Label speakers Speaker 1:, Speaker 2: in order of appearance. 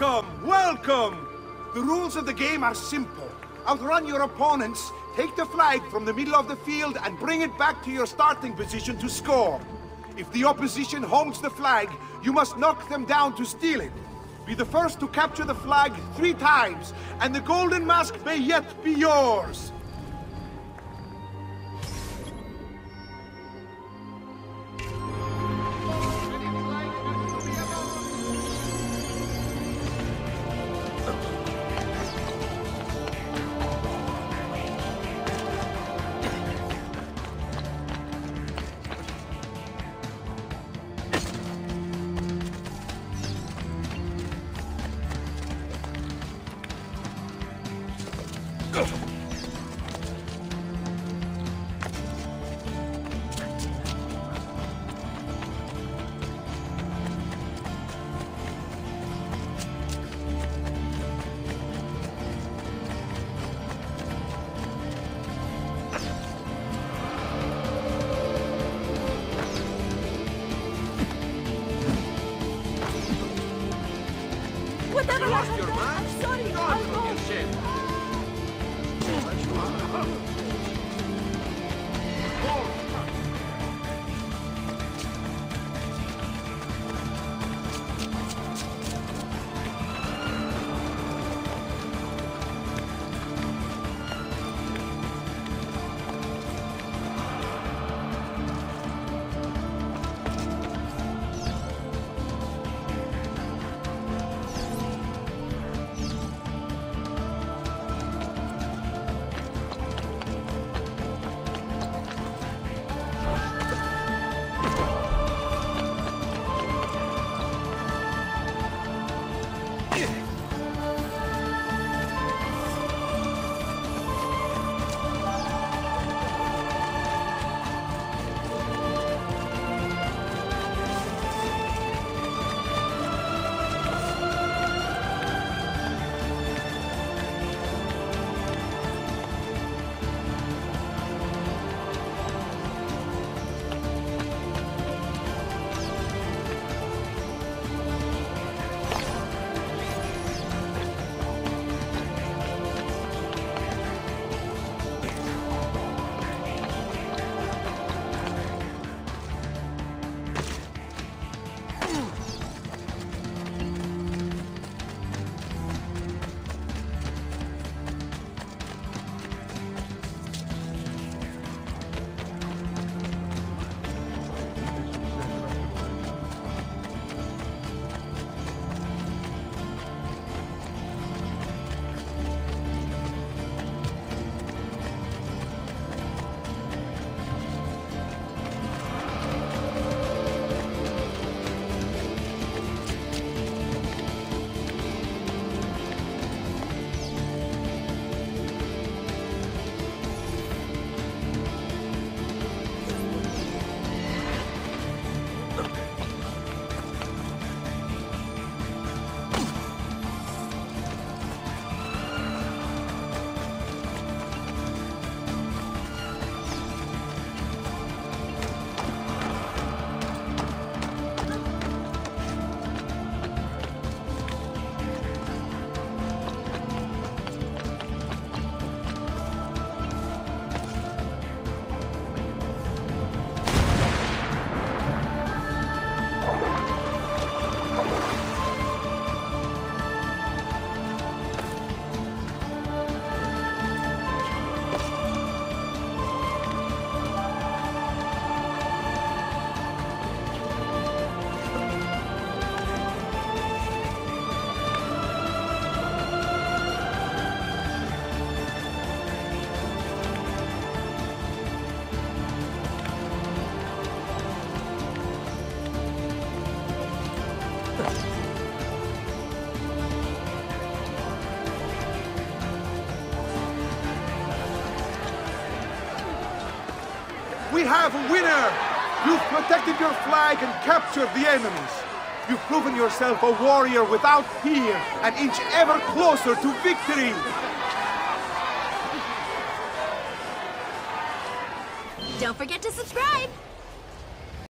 Speaker 1: Welcome! Welcome! The rules of the game are simple. Outrun your opponents, take the flag from the middle of the field and bring it back to your starting position to score. If the opposition homes the flag, you must knock them down to steal it. Be the first to capture the flag three times, and the golden mask may yet be yours.
Speaker 2: Whatever
Speaker 3: You lost your mind?
Speaker 2: I'm sorry. I'll go.
Speaker 3: Your
Speaker 1: We have a winner! You've protected your flag and captured the enemies. You've proven yourself a warrior without fear, an inch ever closer to victory.
Speaker 2: Don't forget to subscribe.